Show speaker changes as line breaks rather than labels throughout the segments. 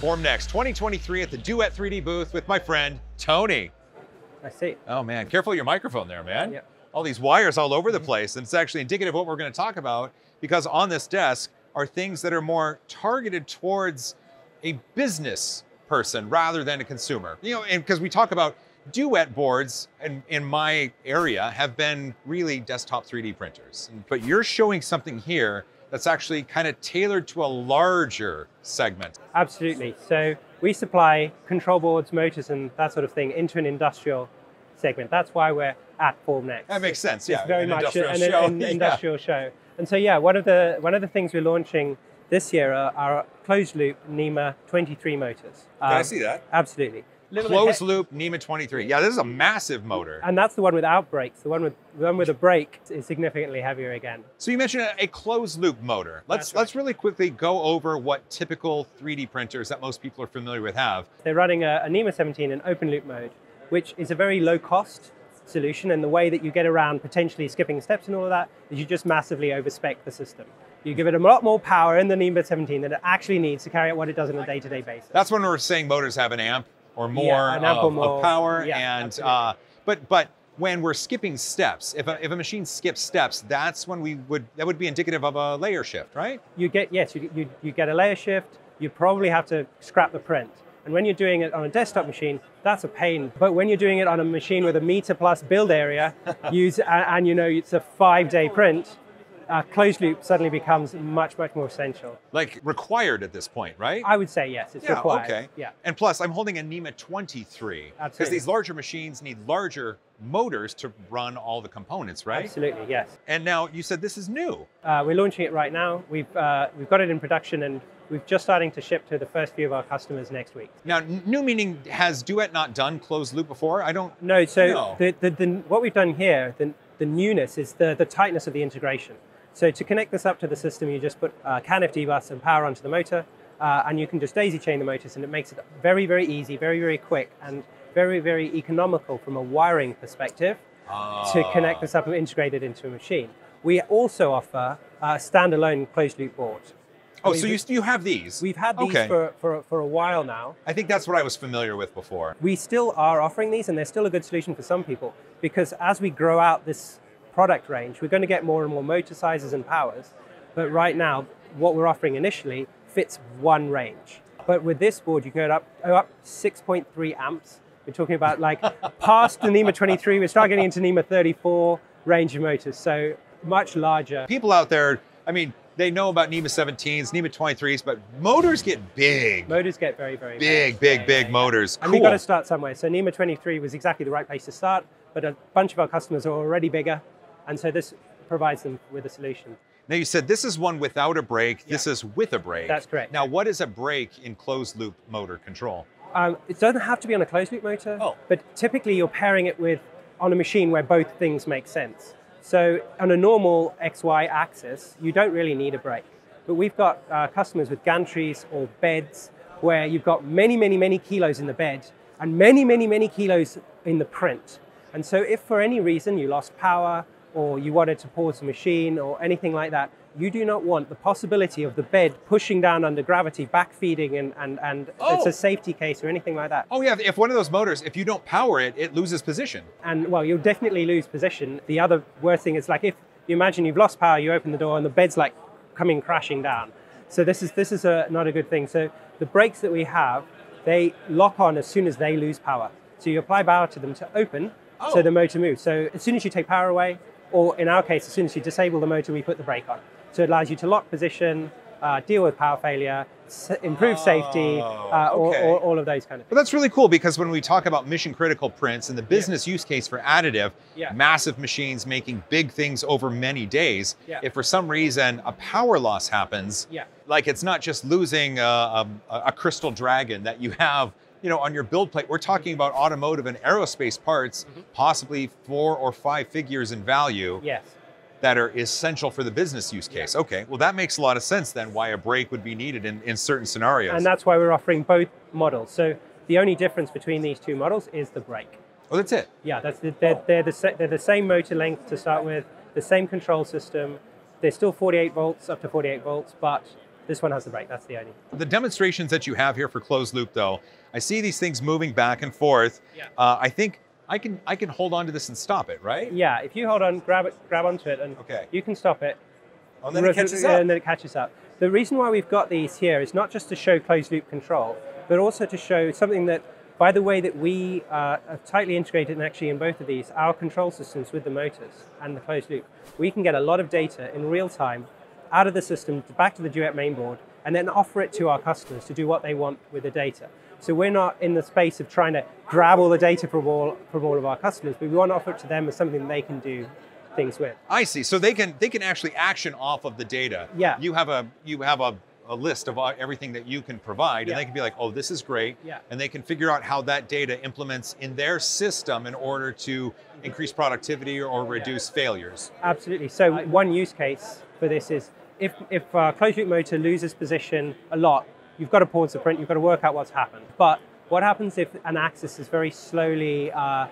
Formnext 2023 at the Duet 3D booth with my friend Tony.
I see.
Oh man, careful your microphone there, man.
Yep.
All these wires all over the mm-hmm. place, and it's actually indicative of what we're going to talk about because on this desk are things that are more targeted towards a business person rather than a consumer. You know, and because we talk about duet boards in, in my area have been really desktop 3D printers. But you're showing something here that's actually kind of tailored to a larger segment.
Absolutely. So we supply control boards, motors, and that sort of thing into an industrial segment. That's why we're at Formnext.
That makes sense. Yeah,
It's very
an
much
industrial
an,
show.
an
Yeah.
industrial show. And so yeah, one of the one of the things we're launching this year are, are closed loop NEMA 23 motors.
Can I
Um,
see that?
Absolutely. Little
Closed loop NEMA 23. Yeah, this is a massive motor.
And that's the one without brakes. The one with the one with a brake is significantly heavier again.
So you mentioned a, closed loop motor. Let's
right.
let's really quickly go over what typical 3D printers that most people are familiar with have.
They're running a, a NEMA 17 in open loop mode, which is a very low cost solution. And the way that you get around potentially skipping steps and all of that is you just massively overspec the system. You give it a lot more power in the NEMA 17 than it actually needs to carry out what it does on a day to day basis.
That's when we're saying motors have an amp or more,
amp
of, of power.
Yeah,
and uh, but but when we're skipping steps, if a, if a machine skips steps, that's when we would that would be indicative of a layer shift, right?
you get yes, you, you, you get a layer shift. You probably have to scrap the print. And when you're doing it on a desktop machine, that's a pain. But when you're doing it on a machine with a meter plus build area, use and, and you know it's a five day print, uh, closed loop suddenly becomes much much more essential.
Like required at this point, right?
I would say yes, it's
yeah,
required.
okay.
Yeah.
And plus, I'm holding a NEMA 23 because these larger machines need larger motors to run all the components, right?
Absolutely, yes.
And now you said this is new.
Uh, we're launching it right now. We've uh, we've got it in production and we're just starting to ship to the first few of our customers next week.
Now, new meaning has Duet not done closed loop before? I don't.
No, so
No.
The, the, the, what we've done here, the, the newness is the, the tightness of the integration. So to connect this up to the system, you just put a CAN FD bus and power onto the motor, uh, and you can just daisy chain the motors, and it makes it very, very easy, very, very quick, and very, very economical from a wiring perspective to connect this up and integrate it into a machine. We also offer a standalone closed loop board.
Oh, so you, you have these?
We've had these
Okay.
for, for, for a while now.
I think that's what I was familiar with before.
we still are offering these and they're still a good solution for some people because as we grow out this product range we're going to get more and more motor sizes and powers but right now what we're offering initially fits one range but with this board you can go up oh, up 6.3 amps we're talking about like past the NEMA 23 we're starting getting into NEMA 34 range of motors so much larger
People out there, I mean, they know about NEMA 17s, NEMA 23s, but motors get big.
motors get very very
Big, big, big big motors.
And
Cool.
we've got to start somewhere. So NEMA 23 was exactly the right place to start, but a bunch of our customers are already bigger, and so this provides them with a solution.
Now you said this is one without a brake. This is with a brake.
That's correct.
Now, what is a brake in closed loop motor control?
Um, it doesn't have to be on a closed loop motor,
Oh.
but typically you're pairing it with on a machine where both things make sense. So on a normal XY axis, you don't really need a brake. But we've got uh, customers with gantries or beds where you've got many, many, many kilos in the bed and many, many, many kilos in the print. And so if for any reason you lost power or you wanted to pause the machine or anything like that, you do not want the possibility of the bed pushing down under gravity, backfeeding, and, and, and it's
Oh.
a safety case or anything like that.
Oh yeah, if one of those motors, if you don't power it, it loses position.
And well, you'll definitely lose position. The other worst thing is like if you imagine you've lost power, you open the door and the bed's like coming crashing down. So this is this is a, not a good thing. So the brakes that we have, they lock on as soon as they lose power. So you apply power to them to open,
Oh.
so the motor moves. So as soon as you take power away, or in our case, as soon as you disable the motor, we put the brake on. So it allows you to lock position, uh, deal with power failure, s- improve safety,
Oh,
uh, all,
okay.
all, all of those kind of
But
things.
that's really cool because when we talk about mission critical prints and the business use case for additive,
Yeah.
massive machines making big things over many days,
Yeah.
if for some reason a power loss happens,
Yeah.
like it's not just losing a, a, a crystal dragon that you have you know on your build plate we're talking about automotive and aerospace parts
Mm-hmm.
possibly four or five figures in value
Yes.
that are essential for the business use case okay well that makes a lot of sense then why a brake would be needed in, in certain scenarios
And that's why we're offering both models. So the only difference between these two models is the brake.
oh that's it
Yeah, that's the, they're, they're, the, they're the same motor length to start with, the same control system. They're still 48 volts, up to 48 volts, but This one has the brake. That's the only.
The demonstrations that you have here for closed loop, though, I see these things moving back and forth.
Yeah.
Uh, I think I can I can hold on to this and stop it, right?
Yeah, if you hold on, grab it, grab onto it, and
Okay.
you can stop it.
Oh, then it catches up.
And then it catches up. The reason why we've got these here is not just to show closed loop control, but also to show something that, by the way that we uh, are tightly integrated and actually in both of these, our control systems with the motors and the closed loop, we can get a lot of data in real time out of the system back to the Duet mainboard and then offer it to our customers to do what they want with the data. So we're not in the space of trying to grab all the data from all, from all of our customers, but we want to offer it to them as something they can do things with.
I see. So they can they can actually action off of the data.
Yeah.
You have a you have a, a list of everything that you can provide,
Yeah.
and they can be like, oh, this is great.
Yeah.
And they can figure out how that data implements in their system in order to increase productivity or reduce failures.
Absolutely. So one use case for this is if if a closed loop motor loses position a lot, you've got to pause the print. You've got to work out what's happened. But what happens if an axis is very slowly, uh,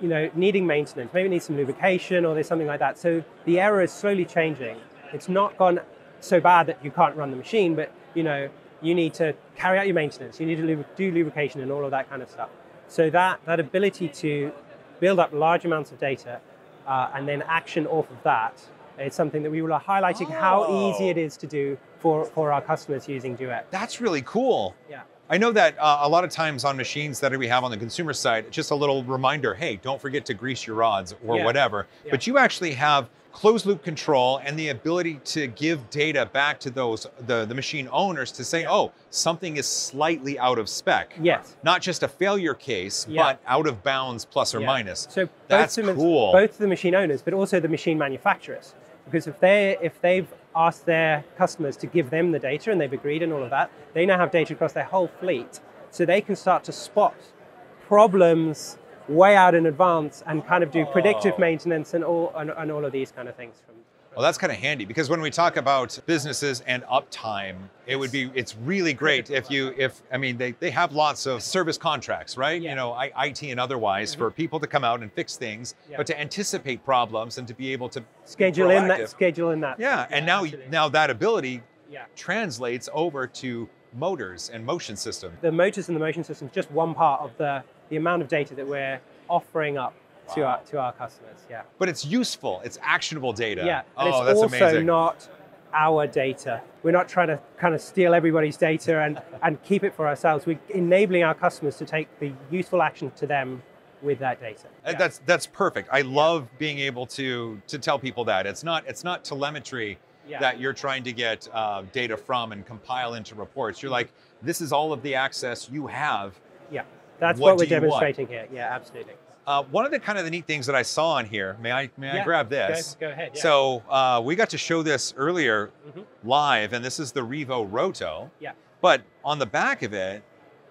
you know, needing maintenance? Maybe it needs some lubrication or there's something like that. So the error is slowly changing. It's not gone so bad that you can't run the machine, but you know, you need to carry out your maintenance. You need to do lubrication and all of that kind of stuff. So that that ability to build up large amounts of data uh, and then action off of that is something that we were highlighting how easy
Oh.
it is to do for, for our customers using Duet.
That's really cool.
Yeah.
I know that uh, a lot of times on machines that we have on the consumer side, just a little reminder, hey, don't forget to grease your rods or
Yeah.
whatever.
Yeah.
But you actually have closed loop control and the ability to give data back to those the, the machine owners to say, oh, something is slightly out of spec.
Yes.
Not just a failure case,
Yeah.
but out of bounds plus or
Yeah.
minus.
So both
That's
the,
cool.
both the machine owners, but also the machine manufacturers, because if they if they've asked their customers to give them the data and they've agreed and all of that, they now have data across their whole fleet, so they can start to spot problems way out in advance and kind of do predictive
Oh.
maintenance and all and, and all of these kind of things. From
Well, that's kind of handy because when we talk about businesses and uptime, it would be it's really great if you if I mean they, they have lots of service contracts, right?
Yeah.
You know, I, IT and otherwise mm-hmm. for people to come out and fix things,
Yeah.
but to anticipate problems and to be able to
schedule in that schedule in that.
Yeah, and now
absolutely.
now that ability
yeah.
translates over to motors and motion system.
the motors and the motion system is just one part of the, the amount of data that we're offering up to our to our customers. Yeah.
But it's useful, it's actionable data.
Yeah. And
oh,
it's
that's
also
amazing.
not our data. We're not trying to kind of steal everybody's data and, and keep it for ourselves. We're enabling our customers to take the useful action to them with that data.
Uh,
Yeah.
That's that's perfect. I love being able to to tell people that it's not it's not telemetry
Yeah.
that you're trying to get uh, data from and compile into reports. You're like, this is all of the access you have.
yeah. That's
what
what, we're
you want?
demonstrating here. Yeah, absolutely.
Uh, one of the kind of the neat things that I saw on here. May I may I grab this?
go ahead. Yeah.
So uh, we got to show this earlier
Mhm.
live, and this is the Revo Roto.
Yeah.
But on the back of it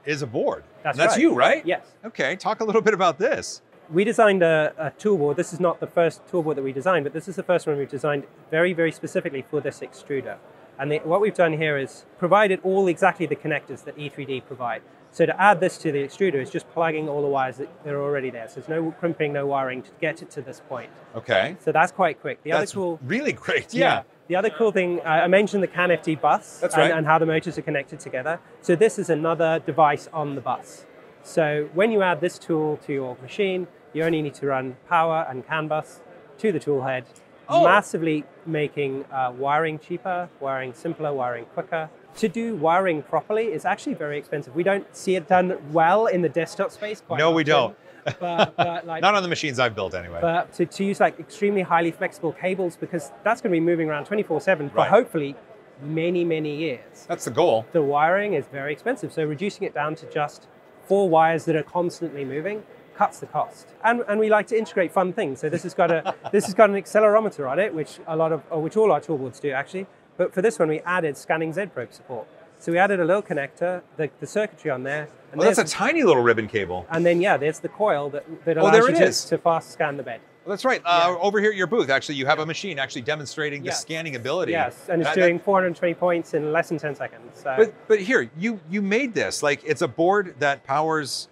is a board.
That's
that's
right.
you, right?
yes.
Okay. Talk a little bit about this.
we designed a, a toolboard. This is not the first toolboard that we designed, but this is the first one we've designed very, very specifically for this extruder. And the, what we've done here is provided all exactly the connectors that E3D provide. So to add this to the extruder is just plugging all the wires that, are already there. So there's no crimping, no wiring to get it to this point.
Okay.
So that's quite quick. The
That's
other cool,
really great. Yeah.
the other cool thing, uh, I mentioned the CAN FD bus
That's
and,
right.
and how the motors are connected together. So this is another device on the bus. So when you add this tool to your machine, you only need to run power and CAN bus to the tool head,
Oh.
massively making uh, wiring cheaper, wiring simpler, wiring quicker. To do wiring properly is actually very expensive. We don't see it done well in the desktop space. Quite
No, we don't.
but, but like
Not on the machines I've built anyway.
but to, to use like extremely highly flexible cables because that's going to be moving around 24/7 for
Right.
hopefully many many years.
That's the goal.
The wiring is very expensive, so reducing it down to just four wires that are constantly moving cuts the cost. And, and we like to integrate fun things. So this has got a this has got an accelerometer on it, which a lot of or which all our toolboards do actually. But for this one, we added scanning Z probe support. So we added a little connector, the, the circuitry on there, and
Well, that's a tiny little ribbon cable.
and then yeah, there's the coil that, that
Oh,
allows
there
you
it
to,
is.
to fast scan the bed.
Well, that's right. Uh,
Yeah.
Over here at your booth, actually, you have a machine actually demonstrating the
Yes.
scanning ability.
Yes, and it's
That- that-
doing 420 points in less than 10 seconds. So
But but here, you you made this like it's a board that powers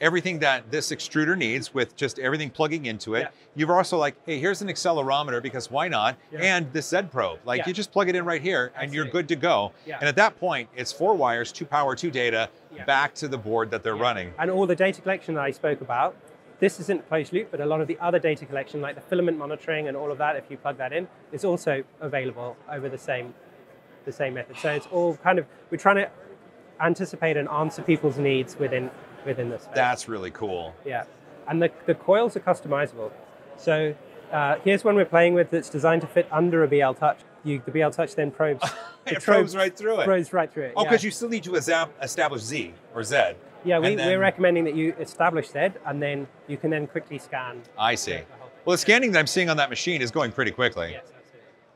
everything that this extruder needs with just everything plugging into it.
Yeah.
You've also like, hey, here's an accelerometer because why not?
Yeah.
And this Z probe. Like
Yeah.
you just plug it in right here and you're good to go. And at that point, it's four wires, two power, two data, back to the board that they're running.
And all the data collection that I spoke about, this isn't closed loop, but a lot of the other data collection, like the filament monitoring and all of that, if you plug that in, is also available over the same, the same method. So it's all kind of we're trying to anticipate and answer people's needs within within this. space.
That's really cool.
Yeah, and the, the coils are customizable. So uh, here's one we're playing with that's designed to fit under a BL Touch. You, the BL Touch then probes.
It
the
probes right through it.
Probes right through it.
Oh,
yeah.
because you still need to establish Z or Z.
Yeah, we,
then...
we're recommending that you establish Z, and then you can then quickly scan.
I see. Well, the scanning that I'm seeing on that machine is going pretty quickly.
Yes.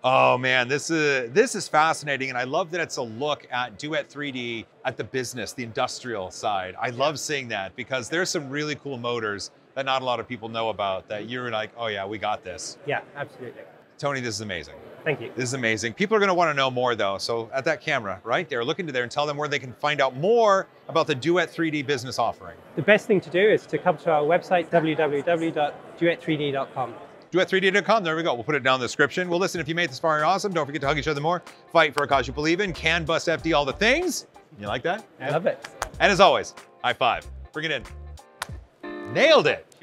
Oh man, this is this is fascinating, and I love that it's a look at Duet 3D at the business, the industrial side. I love seeing that because there's some really cool motors that not a lot of people know about. That mm-hmm. you're like, oh yeah, we got this.
Yeah, absolutely.
Tony, this is amazing.
Thank you.
This is amazing. People are going to want to know more though. So at that camera, right there, look into there and tell them where they can find out more about the Duet 3D business offering.
The best thing to do is to come to our website, www.duet3d.com.
Duet3D.com. There we go. We'll put it down in the description. Well, listen, if you made this far, you're awesome. Don't forget to hug each other more. Fight for a cause you believe in. Can bust FD all the things. You like that?
I love it.
And as always, high five. Bring it in. Nailed it.